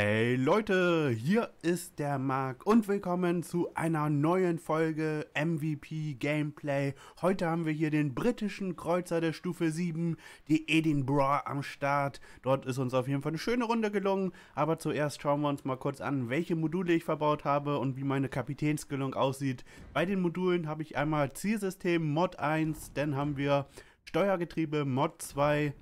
Hey Leute, hier ist der Marc und willkommen zu einer neuen Folge MVP Gameplay. Heute haben wir hier den britischen Kreuzer der Stufe 7, die Edinburgh am Start. Dort ist uns auf jeden Fall eine schöne Runde gelungen, aber zuerst schauen wir uns mal kurz an, welche Module ich verbaut habe und wie meine Kapitänsgelung aussieht. Bei den Modulen habe ich einmal Zielsystem Mod 1, dann haben wir Steuergetriebe Mod 2,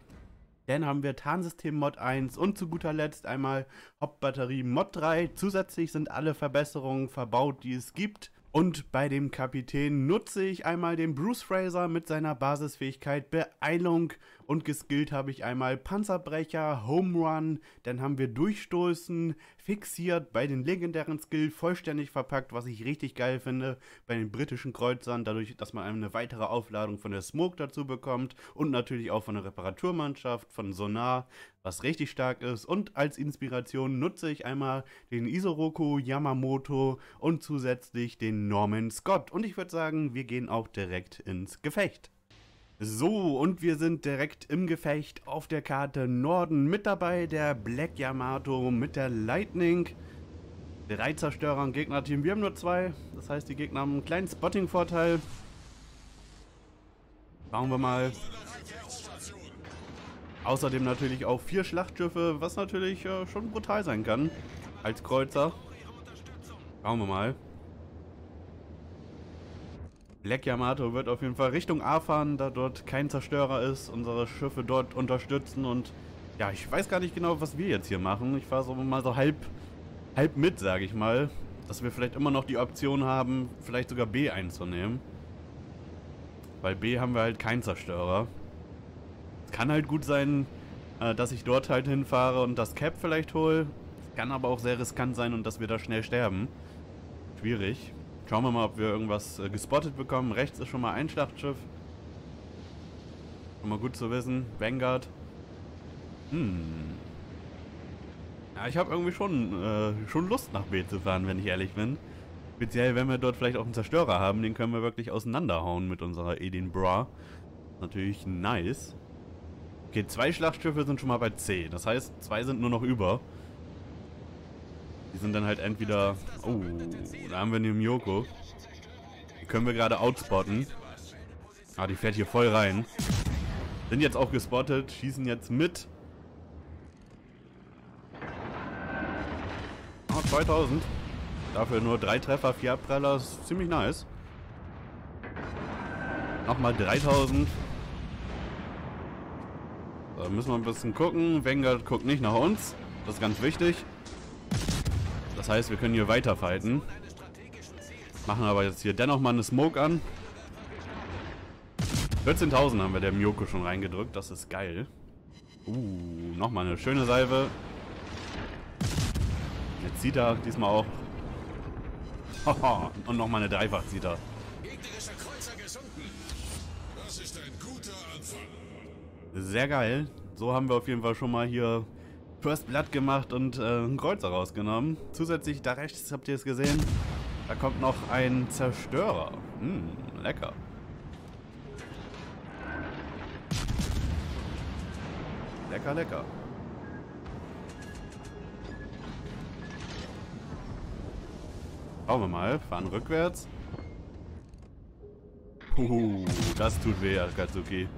dann haben wir Tarnsystem Mod 1 und zu guter Letzt einmal Hauptbatterie Mod 3. Zusätzlich sind alle Verbesserungen verbaut, die es gibt. Und bei dem Kapitän nutze ich einmal den Bruce Fraser mit seiner Basisfähigkeit Beeilung und geskillt habe ich einmal Panzerbrecher, Home Run, dann haben wir Durchstoßen, fixiert bei den legendären Skill vollständig verpackt, was ich richtig geil finde bei den britischen Kreuzern, dadurch, dass man eine weitere Aufladung von der Smoke dazu bekommt und natürlich auch von der Reparaturmannschaft, von Sonar, was richtig stark ist. Und als Inspiration nutze ich einmal den Isoroku Yamamoto und zusätzlich den Norman Scott. Und ich würde sagen, wir gehen auch direkt ins Gefecht. So, und wir sind direkt im Gefecht auf der Karte Norden. Mit dabei der Black Yamato mit der Lightning. Drei Zerstörer im Gegnerteam. Wir haben nur zwei. Das heißt, die Gegner haben einen kleinen Spotting-Vorteil. Schauen wir mal. Außerdem natürlich auch vier Schlachtschiffe, was natürlich äh, schon brutal sein kann. Als Kreuzer. Schauen wir mal. Black Yamato wird auf jeden Fall Richtung A fahren, da dort kein Zerstörer ist, unsere Schiffe dort unterstützen und ja, ich weiß gar nicht genau, was wir jetzt hier machen. Ich fahre so mal so halb, halb mit, sage ich mal, dass wir vielleicht immer noch die Option haben, vielleicht sogar B einzunehmen. Weil B haben wir halt keinen Zerstörer. Kann halt gut sein, äh, dass ich dort halt hinfahre und das Cap vielleicht hole. Kann aber auch sehr riskant sein und dass wir da schnell sterben. Schwierig. Schauen wir mal, ob wir irgendwas äh, gespottet bekommen. Rechts ist schon mal ein Schlachtschiff. Schon mal gut zu wissen. Vanguard. Hm. Ja, ich habe irgendwie schon, äh, schon Lust nach B zu fahren, wenn ich ehrlich bin. Speziell, wenn wir dort vielleicht auch einen Zerstörer haben. Den können wir wirklich auseinanderhauen mit unserer Edinburgh. Natürlich nice. Okay, zwei Schlachtschiffe sind schon mal bei C. Das heißt, zwei sind nur noch über. Die sind dann halt entweder... Oh, da haben wir eine Miyoko. Die können wir gerade outspotten. Ah, die fährt hier voll rein. Sind jetzt auch gespottet, schießen jetzt mit. Oh, 2000. Dafür nur drei Treffer, vier Abpraller. Ist ziemlich nice. Nochmal 3000. Da müssen wir ein bisschen gucken. Vanguard guckt nicht nach uns. Das ist ganz wichtig. Das heißt, wir können hier weiter fighten. Machen aber jetzt hier dennoch mal eine Smoke an. 14.000 haben wir der Miyoko schon reingedrückt. Das ist geil. Uh, nochmal eine schöne Salve. Jetzt sieht er diesmal auch. Und nochmal eine Dreifach sieht er. Gegnerischer Kreuzer gesunken. Das ist ein guter Anfang. Sehr geil. So haben wir auf jeden Fall schon mal hier First Blood gemacht und äh, einen Kreuzer rausgenommen. Zusätzlich da rechts, habt ihr es gesehen, da kommt noch ein Zerstörer. Hm, lecker. Lecker, lecker. Schauen wir mal, fahren rückwärts. Puh, das tut weh, Akatsuki.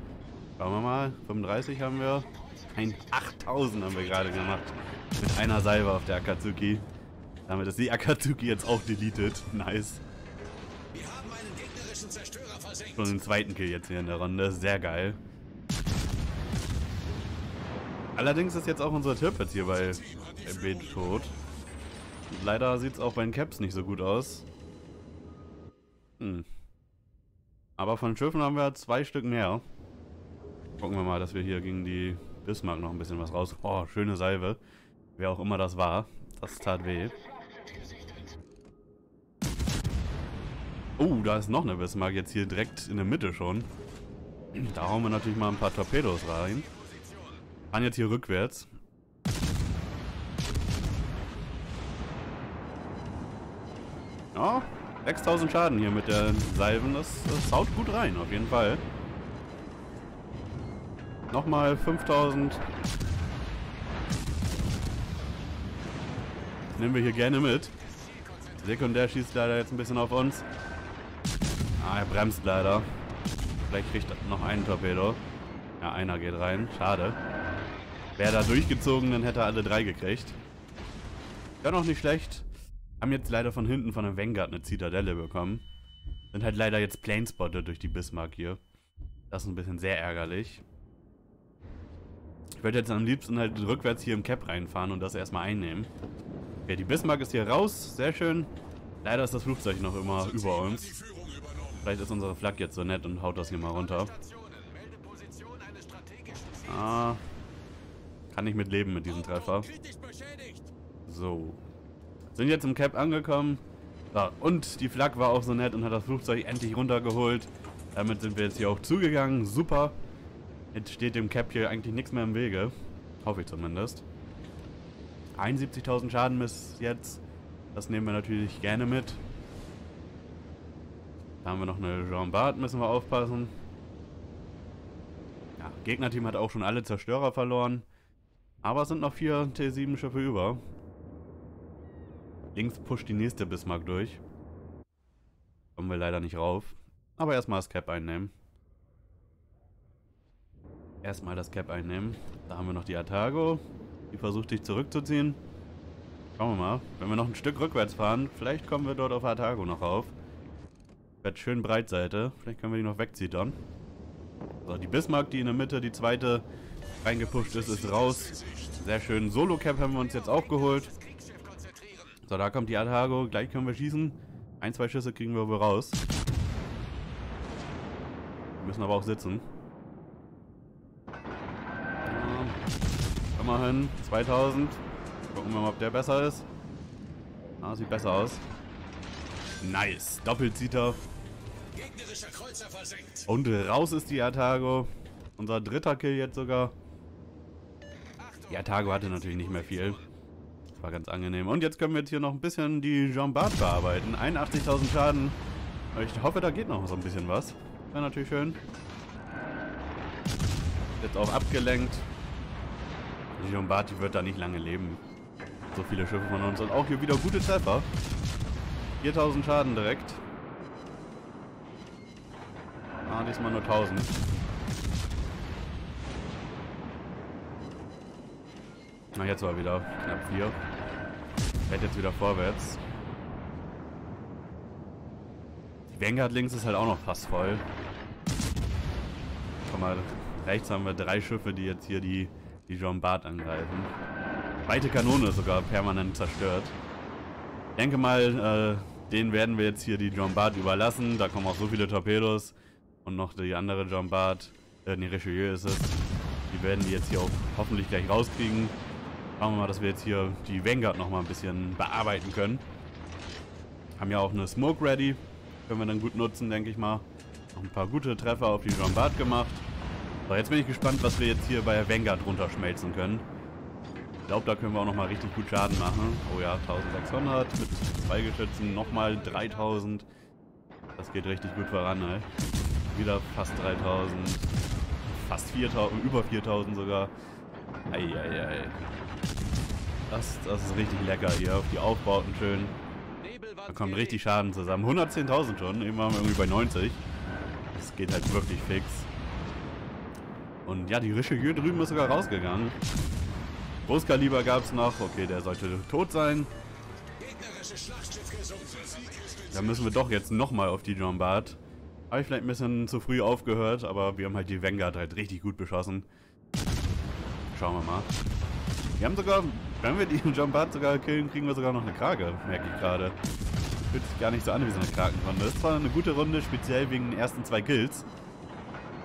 Schauen wir mal. 35 haben wir. Ein 8000 haben wir gerade gemacht. Mit einer Salve auf der Akatsuki. Damit ist die Akatsuki jetzt auch deleted. Nice. Wir haben einen gegnerischen Zerstörer versenkt. Schon den zweiten Kill jetzt hier in der Runde. Sehr geil. Allerdings ist jetzt auch unser Tipp jetzt hier bei B tot. Leider sieht es auch bei den Caps nicht so gut aus. Hm. Aber von Schiffen haben wir zwei Stück mehr. Gucken wir mal, dass wir hier gegen die Bismarck noch ein bisschen was raus... Oh, schöne Salve. Wer auch immer das war. Das tat weh. Oh, da ist noch eine Bismarck jetzt hier direkt in der Mitte schon. Da hauen wir natürlich mal ein paar Torpedos rein. Fahren jetzt hier rückwärts. Ja, 6000 Schaden hier mit der Salven. Das, das haut gut rein, auf jeden Fall. Nochmal 5000. Nehmen wir hier gerne mit. Sekundär schießt leider jetzt ein bisschen auf uns. Ah, er bremst leider. Vielleicht kriegt er noch einen Torpedo. Ja, einer geht rein. Schade. Wäre da durchgezogen, dann hätte er alle drei gekriegt. Ja, noch nicht schlecht. Haben jetzt leider von hinten von der Vanguard eine Zitadelle bekommen. Sind halt leider jetzt Planespotter durch die Bismarck hier. Das ist ein bisschen sehr ärgerlich. Ich würde jetzt am liebsten halt rückwärts hier im Cap reinfahren und das erstmal einnehmen. Okay, die Bismarck ist hier raus. Sehr schön. Leider ist das Flugzeug noch immer über uns. Vielleicht ist unsere Flak jetzt so nett und haut das hier mal runter. Ah. Kann ich mit leben mit diesem Treffer. So. Sind jetzt im Cap angekommen. So, und die Flak war auch so nett und hat das Flugzeug endlich runtergeholt. Damit sind wir jetzt hier auch zugegangen. Super. Steht dem Cap hier eigentlich nichts mehr im Wege. Hoffe ich zumindest. 71.000 Schaden bis jetzt. Das nehmen wir natürlich gerne mit. Da haben wir noch eine Jean Bart, müssen wir aufpassen. Ja, Gegnerteam hat auch schon alle Zerstörer verloren. Aber es sind noch vier T7-Schiffe über. Links pusht die nächste Bismarck durch. Kommen wir leider nicht rauf. Aber erstmal das Cap einnehmen. Erstmal das Cap einnehmen. Da haben wir noch die Atago. Die versucht dich zurückzuziehen. Schauen wir mal. Wenn wir noch ein Stück rückwärts fahren, vielleicht kommen wir dort auf Atago noch rauf. Wird schön Breitseite. Vielleicht können wir die noch wegziehen. So, die Bismarck, die in der Mitte, die zweite reingepusht ist, ist raus. Sehr schön. Solo-Cap haben wir uns jetzt auch geholt. So, da kommt die Atago. Gleich können wir schießen. Ein, zwei Schüsse kriegen wir wohl raus. Wir müssen aber auch sitzen. Immerhin 2000. Gucken wir mal, ob der besser ist. Ah, sieht besser aus. Nice. Doppelzieter. Und raus ist die Atago. Unser dritter Kill jetzt sogar. Die Atago hatte natürlich nicht mehr viel. Das war ganz angenehm. Und jetzt können wir jetzt hier noch ein bisschen die Jean Bart bearbeiten. 81.000 Schaden. Ich hoffe, da geht noch so ein bisschen was. Wäre natürlich schön. Jetzt auch abgelenkt. Die Lombati wird da nicht lange leben. So viele Schiffe von uns. Und auch hier wieder gute Treffer. 4000 Schaden direkt. Ah, diesmal nur 1000. Na, jetzt war wieder knapp 4. Fährt jetzt wieder vorwärts. Die Vanguard links ist halt auch noch fast voll. Guck mal, rechts haben wir drei Schiffe, die jetzt hier die die Jean Bart angreifen. Weite Kanone sogar permanent zerstört. Ich denke mal, äh, den werden wir jetzt hier die Jean Bart überlassen. Da kommen auch so viele Torpedos. Und noch die andere Jean Bart, äh, nee, Richelieu ist es. Die werden die jetzt hier auch hoffentlich gleich rauskriegen. Schauen wir mal, dass wir jetzt hier die Vanguard nochmal ein bisschen bearbeiten können. Haben ja auch eine Smoke ready. Können wir dann gut nutzen, denke ich mal. Noch ein paar gute Treffer auf die Jean Bart gemacht. So, jetzt bin ich gespannt, was wir jetzt hier bei Vanguard runterschmelzen können. Ich glaube, da können wir auch nochmal richtig gut Schaden machen. Oh ja, 1600 mit zwei Geschützen, nochmal 3000. Das geht richtig gut voran, ey. Wieder fast 3000. Fast 4000, über 4000 sogar. Eieiei. Das, das ist richtig lecker hier. Auf die Aufbauten schön. Da kommt richtig Schaden zusammen. 110.000 schon. Eben waren wir irgendwie bei 90. Das geht halt wirklich fix. Und ja, die Richelieu drüben ist sogar rausgegangen. Großkaliber gab es noch. Okay, der sollte tot sein. Da müssen wir doch jetzt nochmal auf die John Bart. Habe ich vielleicht ein bisschen zu früh aufgehört, aber wir haben halt die Vanguard halt richtig gut beschossen. Schauen wir mal. Wir haben sogar, wenn wir die John Bart sogar killen, kriegen wir sogar noch eine Krake, merke ich gerade. Fühlt sich gar nicht so an wie so eine Krakenrunde. Das war eine gute Runde, speziell wegen den ersten zwei Kills.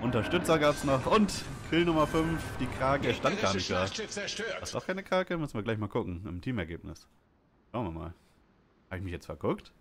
Unterstützer gab es noch und Kill Nummer 5, die Krake stand gar nicht da. Das ist doch keine Krake, müssen wir gleich mal gucken im Teamergebnis. Schauen wir mal. Habe ich mich jetzt verguckt?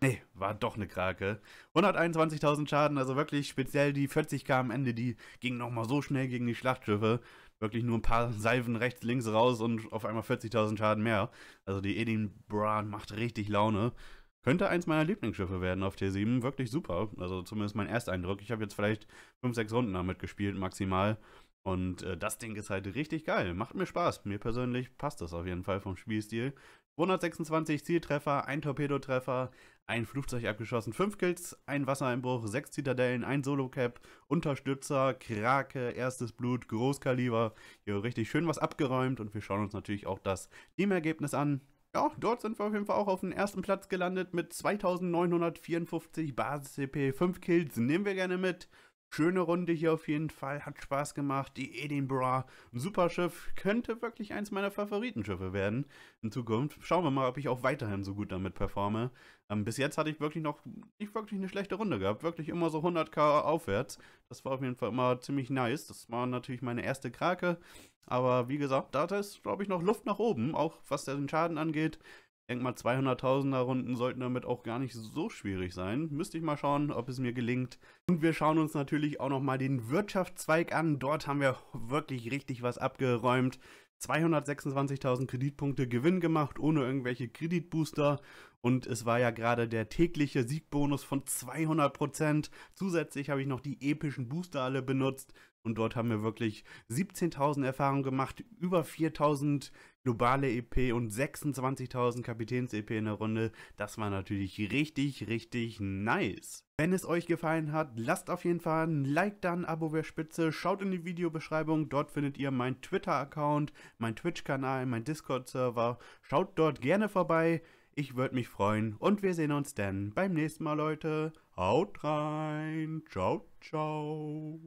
Nee, war doch eine Krake. 121.000 Schaden, also wirklich speziell die 40k am Ende, die ging nochmal so schnell gegen die Schlachtschiffe. Wirklich nur ein paar Salven rechts, links raus und auf einmal 40.000 Schaden mehr. Also die Edin Bran macht richtig Laune. Könnte eins meiner Lieblingsschiffe werden auf T7. Wirklich super. Also zumindest mein Ersteindruck. Ich habe jetzt vielleicht 5, 6 Runden damit gespielt, maximal. Und äh, das Ding ist halt richtig geil. Macht mir Spaß. Mir persönlich passt das auf jeden Fall vom Spielstil. 226 Zieltreffer, ein Torpedotreffer, ein Flugzeug abgeschossen, 5 Kills, ein Wassereinbruch, 6 Zitadellen, ein Solo-Cap, Unterstützer, Krake, erstes Blut, Großkaliber. Hier richtig schön was abgeräumt und wir schauen uns natürlich auch das Teamergebnis an. Ja, dort sind wir auf jeden Fall auch auf den ersten Platz gelandet mit 2954 Basis-CP, 5 Kills, nehmen wir gerne mit. Schöne Runde hier auf jeden Fall, hat Spaß gemacht. Die Edinburgh, super Schiff, könnte wirklich eins meiner Favoritenschiffe werden in Zukunft. Schauen wir mal, ob ich auch weiterhin so gut damit performe. Ähm, bis jetzt hatte ich wirklich noch nicht wirklich eine schlechte Runde gehabt, wirklich immer so 100k aufwärts. Das war auf jeden Fall immer ziemlich nice. Das war natürlich meine erste Krake, aber wie gesagt, da ist, glaube ich, noch Luft nach oben, auch was den Schaden angeht denke mal, 200.000er Runden sollten damit auch gar nicht so schwierig sein. Müsste ich mal schauen, ob es mir gelingt. Und wir schauen uns natürlich auch nochmal den Wirtschaftszweig an. Dort haben wir wirklich richtig was abgeräumt. 226.000 Kreditpunkte Gewinn gemacht, ohne irgendwelche Kreditbooster. Und es war ja gerade der tägliche Siegbonus von 200%. Zusätzlich habe ich noch die epischen Booster alle benutzt. Und dort haben wir wirklich 17.000 Erfahrungen gemacht, über 4.000 globale EP und 26.000 Kapitäns-EP in der Runde. Das war natürlich richtig, richtig nice. Wenn es euch gefallen hat, lasst auf jeden Fall ein Like da, ein Abo wäre spitze. Schaut in die Videobeschreibung, dort findet ihr meinen Twitter-Account, meinen Twitch-Kanal, meinen Discord-Server. Schaut dort gerne vorbei. Ich würde mich freuen und wir sehen uns dann beim nächsten Mal, Leute. Haut rein. Ciao, ciao.